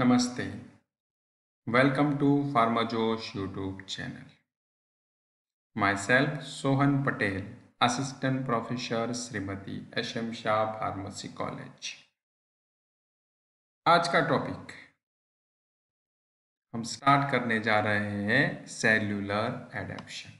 नमस्ते। Welcome to pharma Josh YouTube channel. My self Sohan Patel, assistant professor, Shrimati S M Shah pharmacy college. आज का topic. हम start करने जा रहे हैं cellular adaptation.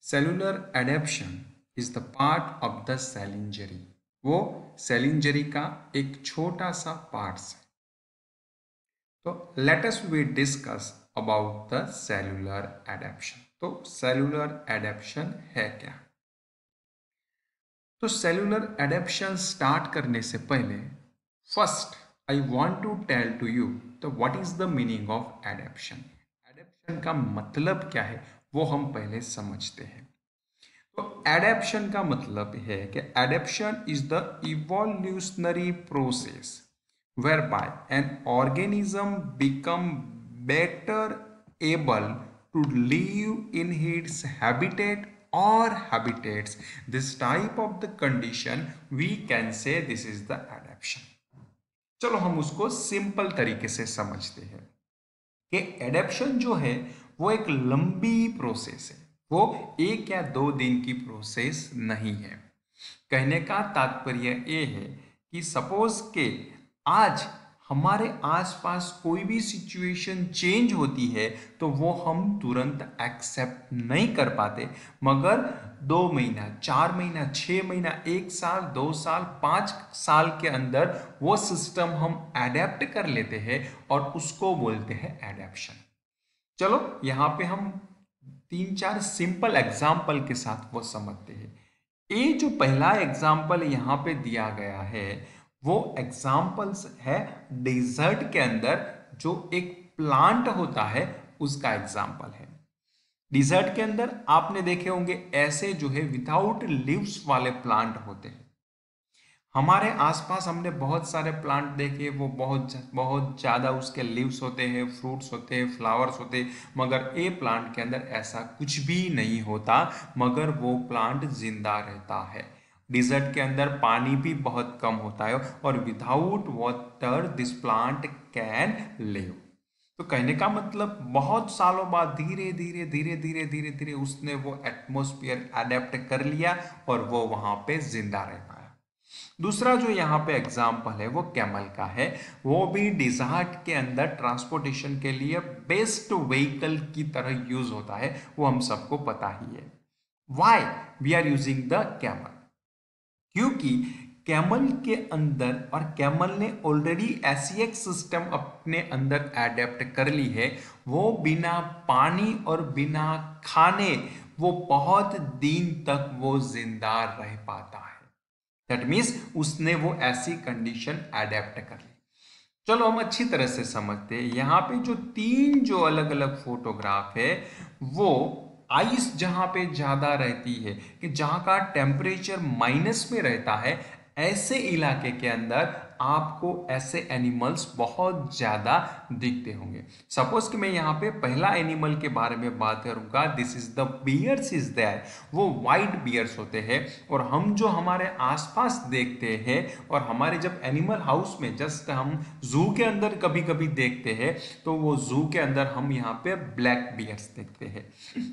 Cellular adaptation is the part of the cell injury. वो cell injury का एक छोटा सा पार्ट्स है। तो latest we discuss about the cellular adaptation तो सेलुलर एडेप्शन है क्या? तो सेलुलर एडेप्शन स्टार्ट करने से पहले first I want to tell to you तो what is the meaning of adaptation adaptation का मतलब क्या है, वो हम पहले समझते हैं। तो एडेप्शन का मतलब है कि adaptation is the evolutionary process whereby an organism become better able to live in its habitat और habitats this type of the condition we can say this is the adaptation चलो हम उसको सिंपल तरीके से समझते हैं कि एडेप्शन जो है वो एक लंबी प्रोसेस है। वो एक या दो दिन की प्रोसेस नहीं है। कहने का तात्पर्य ये है कि सपोज़ के आज हमारे आसपास कोई भी सिचुएशन चेंज होती है तो वो हम तुरंत एक्सेप्ट नहीं कर पाते। मगर दो महीना, चार महीना छः महीना, एक साल, दो साल, पाँच साल के अंदर वो सिस्टम हम एडेप्ट कर लेते हैं और उसको बोलते हैं एडेप्शन चलो, यहाँ पे हम तीन चार सिंपल एग्ज़ाम्पल के साथ वो समझते हैं। ये जो पहला एग्ज़ाम्पल यहाँ पे दिया गया है, वो एग्जाम्पल्स है डेजर्ट के अंदर जो एक प्लांट होता है, उसका एग्ज़ाम्पल है। डिजर्ट के अंदर आपने देखे होंगे ऐसे जो है विदाउट लिव्स वाले प्लांट होते हैं। हमारे आसपास हमने बहुत सारे प्लांट देखे, वो बहुत बहुत ज़्यादा उसके लीव्स होते हैं फ्रूट्स होते हैं फ्लावर्स होते हैं, मगर ए प्लांट के अंदर ऐसा कुछ भी नहीं होता, मगर वो प्लांट ज़िंदा रहता है। डिजर्ट के अंदर पानी भी बहुत कम होता है और without water this plant can live तो कहने का मतलब बहुत सालों बाद धीरे धीरे धीरे धीरे धीरे धीरे उसने वो एटमोस्फियर अडेप्ट कर लिया और वो वहाँ पे ज़िंदा रह पाया दूसरा जो यहाँ पे एग्ज़ाम्पल है, वो कैमल का है। वो भी डिजार्ट के अंदर ट्रांसपोर्टेशन के लिए बेस्ट व्हीकल की तरह यूज़ होता है, वो हम सबको पता ही है। Why we are using the camel क्योंकि कैमल के अंदर और कैमल ने ऑलरेडी ऐसी एक सिस्टम अपने अंदर एडेप्ट कर ली है। वो बिना पानी और बिना खाने, वो बहुत दिन तक वो ज़िंदा रह पाता है। दैट मीन्स उसने वो ऐसी कंडीशन एडेप्ट कर ली। चलो हम अच्छी तरह से समझते हैं। यहाँ पे जो तीन जो अलग अलग फोटोग्राफ है, वो आइस जहाँ पे ज़्यादा रहती है, कि जहाँ का टेम्परेचर माइनस में रहता है, ऐसे इलाके के अंदर आपको ऐसे एनिमल्स बहुत ज़्यादा दिखते होंगे। सपोज़ कि मैं यहाँ पे पहला एनिमल के बारे में बात करूँगा। This is the bears is there वो वाइट बियर्स होते हैं और हम जो हमारे आसपास देखते हैं और हमारे जब एनिमल हाउस में जस्ट हम जू के अंदर कभी कभी देखते हैं तो वो जू के अंदर हम यहाँ पे ब्लैक बियर्स देखते हैं।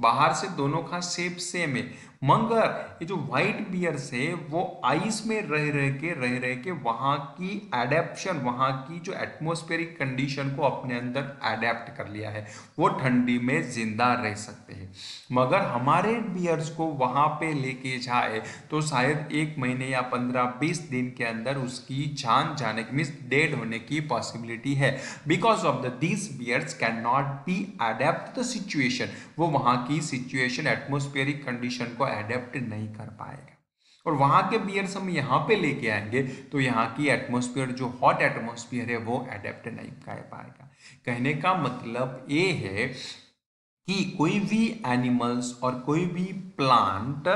बाहर से दोनों का शेप सेम है। मगर ये जो व्हाइट बियर्स है, वो आइस में रह रह के, रह रह के वहाँ की एडेप्शन वहाँ की जो एटमोस्फेरिक कंडीशन को अपने अंदर एडेप्ट कर लिया है, वो ठंडी में ज़िंदा रह सकते हैं। मगर हमारे बियर्स को वहाँ पे लेके जाए तो शायद एक महीने या पंद्रह बीस दिन के अंदर उसकी जान जाने की मीन्स डेड होने की पॉसिबिलिटी है। Because of the this bears can not be adapt the situation वो वहाँ की सिचुएशन एटमोस्फेरिक कंडीशन को एडेप्ट नहीं कर पाएगा। और वहाँ के बियर्स हम यहाँ पे लेके आएँगे तो यहाँ की एटमोस्फियर जो हॉट एटमोस्फियर है, वो एडेप्ट नहीं कर पाएगा। कहने का मतलब ये है कि कोई भी एनिमल्स और कोई भी प्लांट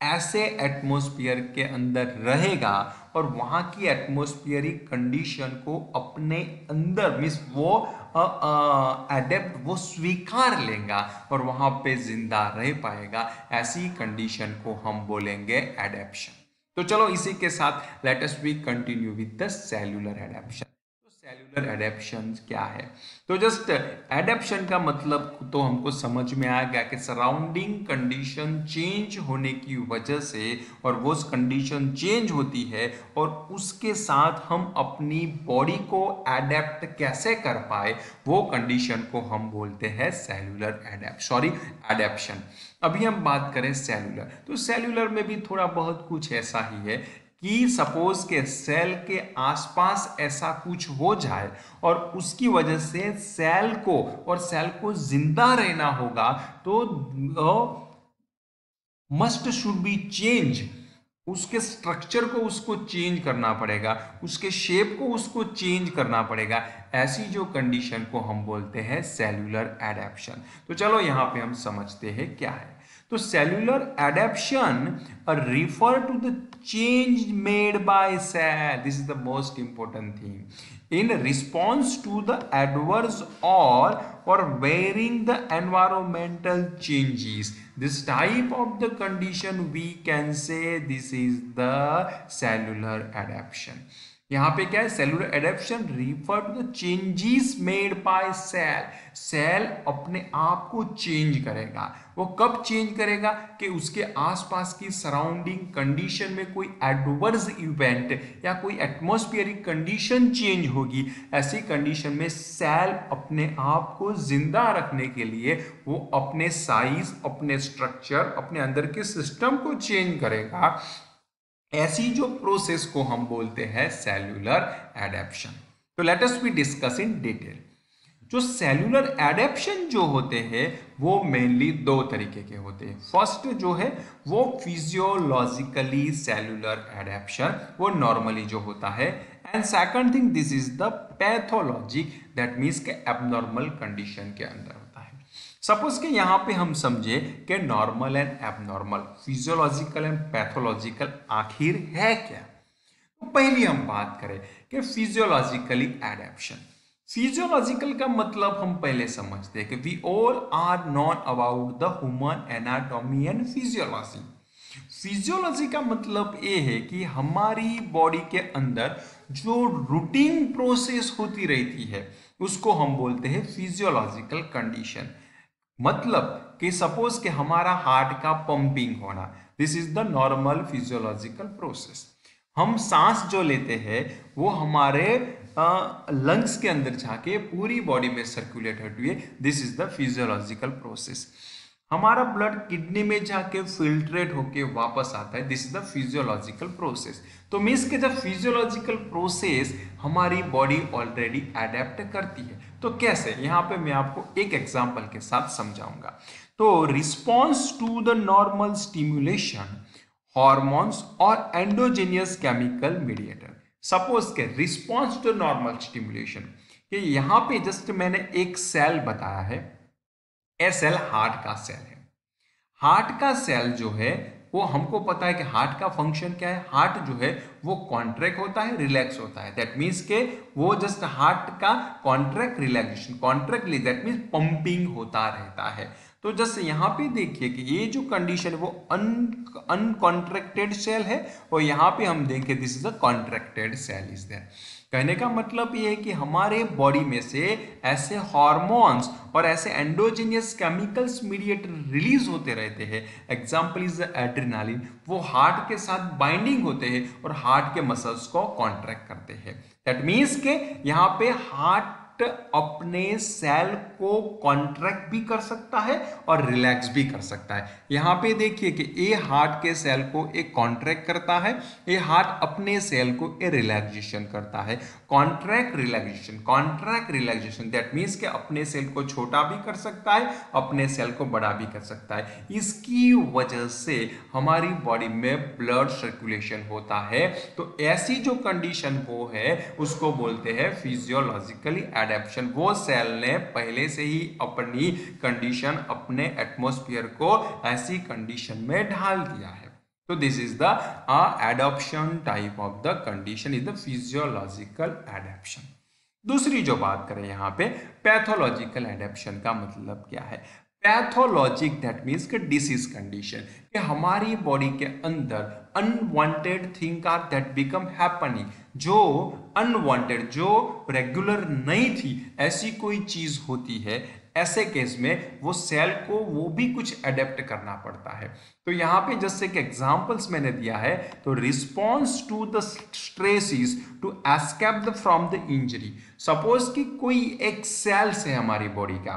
ऐसे एटमॉस्फेयर के अंदर रहेगा और वहाँ की एटमॉस्फेयरिक कंडीशन को अपने अंदर मीन्स वो एडेप्ट वो स्वीकार लेगा और वहाँ पे ज़िंदा रह पाएगा। ऐसी कंडीशन को हम बोलेंगे एडेप्शन तो चलो इसी के साथ latest we continue with the cellular adaptation cellular adaptation क्या है? तो जस्ट एडेप्शन का मतलब तो हमको समझ में आ गया कि सराउंडिंग कंडीशन चेंज होने की वजह से और वो कंडीशन चेंज होती है और उसके साथ हम अपनी बॉडी को एडेप्ट कैसे कर पाए, वो कंडीशन को हम बोलते हैं सेलुलर एडेप्ट सॉरी एडेप्शन अभी हम बात करें सेलुलर तो सेलुलर में भी थोड़ा बहुत कुछ ऐसा ही है कि सपोज़ के सेल के आसपास ऐसा कुछ हो जाए और उसकी वजह से सेल को और सेल को ज़िंदा रहना होगा तो मस्ट शुड बी चेंज उसके स्ट्रक्चर को उसको चेंज करना पड़ेगा, उसके शेप को उसको चेंज करना पड़ेगा। ऐसी जो कंडीशन को हम बोलते हैं सेल्यूलर एडेप्शन तो चलो यहाँ पे हम समझते हैं क्या है। तो cellular adaptation refer to the change made by cell this is the most important thing in response to the adverse or or varying the environmental changes this type of the condition we can say this is the cellular adaptation यहाँ पे क्या है? Cellular adaptation refer to the changes made by cell cell अपने आप को change करेगा। वो कब चेंज करेगा कि उसके आसपास की सराउंडिंग कंडीशन में कोई एडवर्स इवेंट या कोई एटमोस्फियरिक कंडीशन चेंज होगी। ऐसी कंडीशन में सेल अपने आप को ज़िंदा रखने के लिए वो अपने साइज़ अपने स्ट्रक्चर अपने अंदर के सिस्टम को चेंज करेगा। ऐसी जो प्रोसेस को हम बोलते हैं सेल्यूलर एडेप्शन तो let us be discuss in detail जो सेल्यूलर एडेप्शन जो होते हैं, वो मेनली दो तरीके के होते हैं. फ़र्स्ट जो है, वो फिजियोलॉजिकली सेल्यूलर एडेप्शन वो नॉर्मली जो होता है. And second thing this is the pathology that means के एबनॉर्मल कंडीशन के अंदर. सपोज़ के यहाँ पे हम समझे कि normal and abnormal physiological and pathological आखिर है क्या? तो पहली हम बात करें कि फिजियोलॉजिकली एडेप्शन फिजियोलॉजिकल का मतलब हम पहले समझते हैं कि we all are known about the human anatomy and physiology physiology का मतलब ये है कि हमारी बॉडी के अंदर जो रूटीन प्रोसेस होती रहती है, उसको हम बोलते हैं फिजियोलॉजिकल कंडीशन मतलब कि सपोज़ कि हमारा हार्ट का पंपिंग होना। This is the normal physiological process हम सांस जो लेते हैं, वो हमारे लंग्स के अंदर जाके पूरी बॉडी में सर्कुलेट होती है। This is the physiological process हमारा ब्लड किडनी में जाके फिल्ट्रेट होके वापस आता है. This is the physiological process तो मीन्स के जब फिजियोलॉजिकल प्रोसेस हमारी बॉडी ऑलरेडी अडेप्ट करती है तो कैसे? यहाँ पे मैं आपको एक एग्ज़ाम्पल के साथ समझाऊँगा. तो response to the normal stimulation hormones और एंडोजेनियस केमिकल मीडिएटर सपोज़ के रिस्पॉन्स टू नॉर्मल स्टिम्युलेशन कि यहाँ पे जस्ट मैंने एक सेल बताया है. ए सेल हार्ट का सेल है। हार्ट का सेल जो है, वो हमको पता है कि हार्ट का फ़ंक्शन क्या है। हार्ट जो है, वो कॉन्ट्रैक्ट होता है रिलैक्स होता है। दैट मीन्स के वो जस्ट हार्ट का contract relaxation contract that means pumping होता रहता है। तो जस्ट यहाँ पे देखिए कि ये जो कंडीशन वो अन अनकॉन्ट्रैक्टेड सेल है और यहाँ पे हम देखें this is a contracted cell is there कहने का मतलब ये है कि हमारे बॉडी में से ऐसे हॉर्मोन्स और ऐसे एंडोजेनियस केमिकल्स मीडिएट रिलीज़ होते रहते हैं। एग्ज़ाम्पल इज़ एड्रीनालिन वो हार्ट के साथ बाइंडिंग होते हैं और हार्ट के मसल्स को कॉन्ट्रैक्ट करते हैं। दैट मीन्स के यहाँ पे हार्ट अपने सेल को कॉन्ट्रैक्ट भी कर सकता है और रिलैक्स भी कर सकता है। यहाँ पे देखिए कि ए हार्ट के सेल को एक कॉन्ट्रैक्ट करता है, ए हार्ट अपने सेल को ए रिलैक्सेशन करता है। Contract relaxation contract relaxation that means के अपने सेल को छोटा भी कर सकता है, अपने सेल को बड़ा भी कर सकता है। इसकी वजह से हमारी बॉडी में ब्लड सर्कुलेशन होता है। तो ऐसी जो कंडीशन वो है, उसको बोलते हैं फिजियोलॉजिकली एड एडेप्शन वो सेल ने पहले से ही अपनी कंडीशन अपने एटमोस्फियर को ऐसी कंडीशन में ढाल दिया है। तो this is the adoption type of the condition is the physiological adaptation दूसरी जो बात करें यहाँ पे पैथोलॉजिकल एडेप्शन का मतलब क्या है? पैथोलॉजिक दैट मीन्स के डिसीज कंडीशन, कि हमारी बॉडी के अंदर unwanted thing are that become happening जो अनवांटेड जो रेगुलर नहीं थी, ऐसी कोई चीज़ होती है, ऐसे केस में वो सेल को वो भी कुछ अडेप्ट करना पड़ता है। तो यहाँ पे जैसे कि एग्जांपल्स मैंने दिया है तो response to the stress is to escape the from the injury suppose कि कोई एक सेल्स है हमारी बॉडी का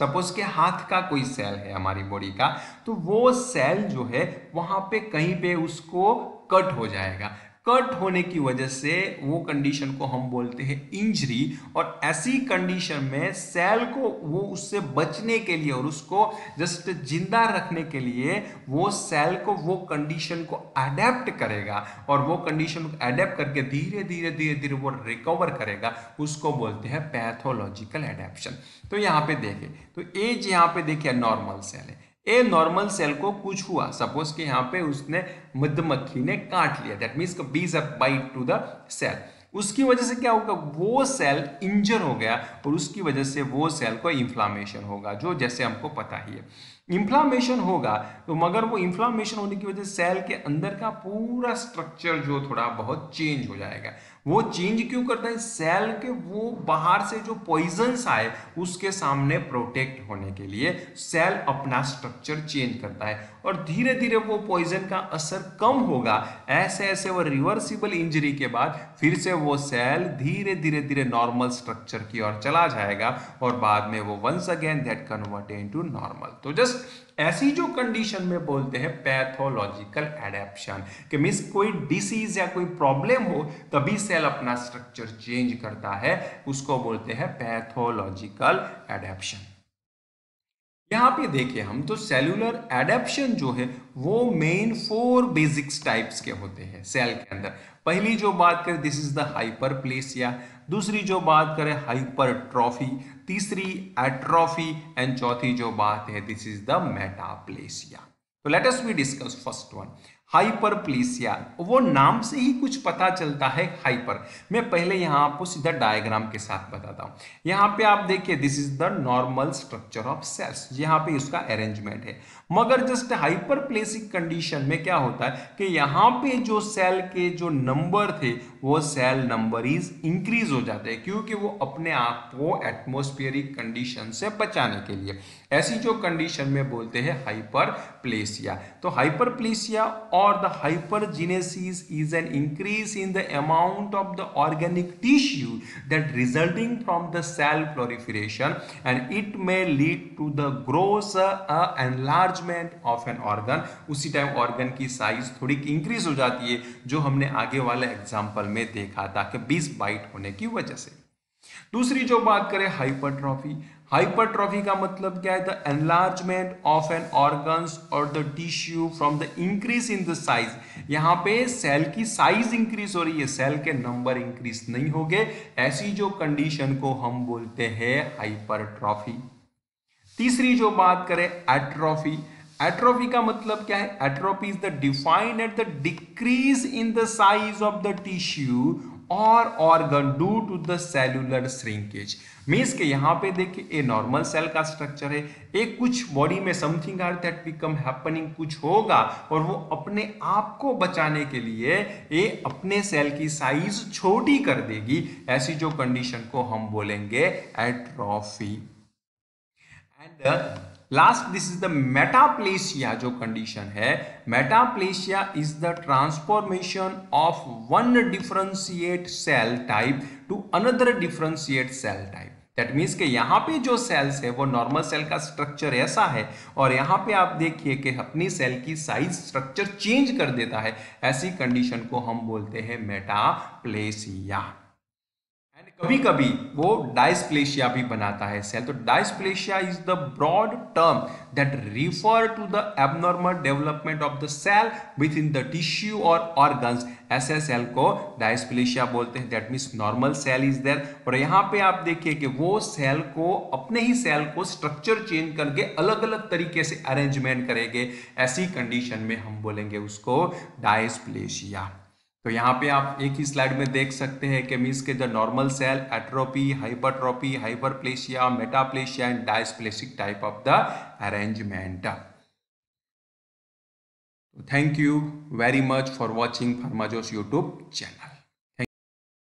सपोज़ के हाथ का कोई सेल है हमारी बॉडी का तो वो सेल जो है, वहाँ पे कहीं पे उसको कट हो जाएगा। कट होने की वजह से वो कंडीशन को हम बोलते हैं इंजरी और ऐसी कंडीशन में सेल को वो उससे बचने के लिए और उसको जस्ट ज़िंदा रखने के लिए वो सेल को वो कंडीशन को अडेप्ट करेगा और वो कंडीशन को अडेप्ट करके धीरे धीरे धीरे धीरे वो रिकवर करेगा, उसको बोलते हैं पैथोलॉजिकल एडेप्शन तो यहाँ पे देखें तो एज यहाँ पे देखिए नॉर्मल सेल है। ए नॉर्मल सेल को कुछ हुआ। सपोज़ कि यहाँ पे उसने मधुमक्खी ने काट लिया। That means bees a bite to the cell उसकी वजह से क्या होगा? वो सेल इंजर हो गया और उसकी वजह से वो सेल को इंफ्लामेशन होगा, जो जैसे हमको पता ही है। इंफ्लामेशन होगा तो मगर वो इंफ्लामेशन होने की वजह से सेल के अंदर का पूरा स्ट्रक्चर जो थोड़ा बहुत चेंज हो जाएगा। वो चेंज क्यों करता है? सेल के वो बाहर से जो पॉइजन्स आए, उसके सामने प्रोटेक्ट होने के लिए सेल अपना स्ट्रक्चर चेंज करता है। और धीरे धीरे वो पॉइजन का असर कम होगा। ऐसे ऐसे वो रिवर्सिबल इंजरी के बाद फिर से वो सेल धीरे धीरे धीरे नॉर्मल स्ट्रक्चर की ओर चला जाएगा और बाद में वो once again that convert into normal तो जस्ट ऐसी जो कंडीशन में बोलते हैं पैथोलॉजिकल एडेप्शन कि मीन्स कोई डिसीज या कोई प्रॉब्लम हो, तभी सेल अपना स्ट्रक्चर चेंज करता है, उसको बोलते हैं पैथोलॉजिकल एडेप्शन यहाँ पे देखिए हम तो सेलुलर एडेप्शन जो है, वो मेन फोर बेसिक्स टाइप्स के होते हैं सेल के अंदर। पहली जो बात करें this is the hyperplasia दूसरी जो बात करें हाइपर ट्रॉफी तीसरी एट्रॉफी एंड चौथी जो बात है दिस इज़ द मेटाप्लेसिया तो let us we discuss first one hyperplasia. वो नाम से ही कुछ पता चलता है हाइपर। मैं पहले यहाँ आपको सीधा डायग्राम के साथ बताता हूँ। यहाँ पे आप देखिए this is the normal structure of cells यहाँ पे उसका अरेंजमेंट है। मगर जस्ट हाइपरप्लेसिक कंडीशन में क्या होता है कि यहाँ पे जो सेल के जो नंबर थे, वो सेल नंबर इज़ इंक्रीज हो जाते हैं, क्योंकि वो अपने आप को एटमोस्फियरिक कंडीशन से बचाने के लिए। ऐसी जो कंडीशन में बोलते हैं हाइपरप्लेसिया तो हाइपरप्लेसिया और the hypergenesis is an increase in the amount of the organic tissue that resulting from the cell proliferation and it may lead to the gross enlargement of an organ उसी time organ की size थोड़ी increase हो जाती है, जो हमने आगे वाले एग्ज़ाम्पल में देखा था कि 20 बाइट होने की वजह से। दूसरी जो बात करें हाइपरट्रॉफी हाइपरट्रॉफी का मतलब क्या है? The enlargement of an organs और the tissue from the increase in the size यहाँ पे सेल की साइज़ इंक्रीज हो रही है। सेल के नंबर इंक्रीज नहीं हो गए ऐसी जो कंडीशन को हम बोलते हैं हाइपरट्रॉफी तीसरी जो बात करें एट्रॉफी एट्रोफी का मतलब क्या है? Atrophy is the defined at the decrease in the size of the tissue और organ due to the cellular shrinkage means के यहाँ पे देखिए ए नॉर्मल सेल का स्ट्रक्चर है। एक कुछ बॉडी में something are that become happening कुछ होगा, और वो अपने आप को बचाने के लिए ये अपने सेल की साइज़ छोटी कर देगी। ऐसी जो कंडीशन को हम बोलेंगे atrophy and last this is the metaplasia जो कंडीशन है metaplasia is the transformation of one differentiate cell type to another differentiate cell type that means कि यहाँ पे जो सेल्स है, वो नॉर्मल सेल का स्ट्रक्चर ऐसा है, और यहाँ पे आप देखिए कि अपनी सेल की साइज़ स्ट्रक्चर चेंज कर देता है। ऐसी कंडीशन को हम बोलते हैं मेटाप्लेसिया कभी कभी वो डायस्प्लेशिया भी बनाता है सेल तो dysplasia is the broad term that refer to the abnormal development of the cell within the tissue और ऑर्गन्स ऐसे सेल को डायस्प्लेशिया बोलते हैं. That means normal cell is there और यहाँ पे आप देखिए कि वो सेल को अपने ही सेल को स्ट्रक्चर चेंज करके अलग अलग तरीके से अरेंजमेंट करेंगे. ऐसी कंडीशन में हम बोलेंगे उसको डायस्प्लेशिया तो यहाँ पे आप एक ही स्लाइड में देख सकते हैं कि मीन्स के जो normal cell atrophy hypertrophy hyperplasia metaplasia and dysplastic type of the arrangement thank you very much for watching फार्माजोस YouTube channel.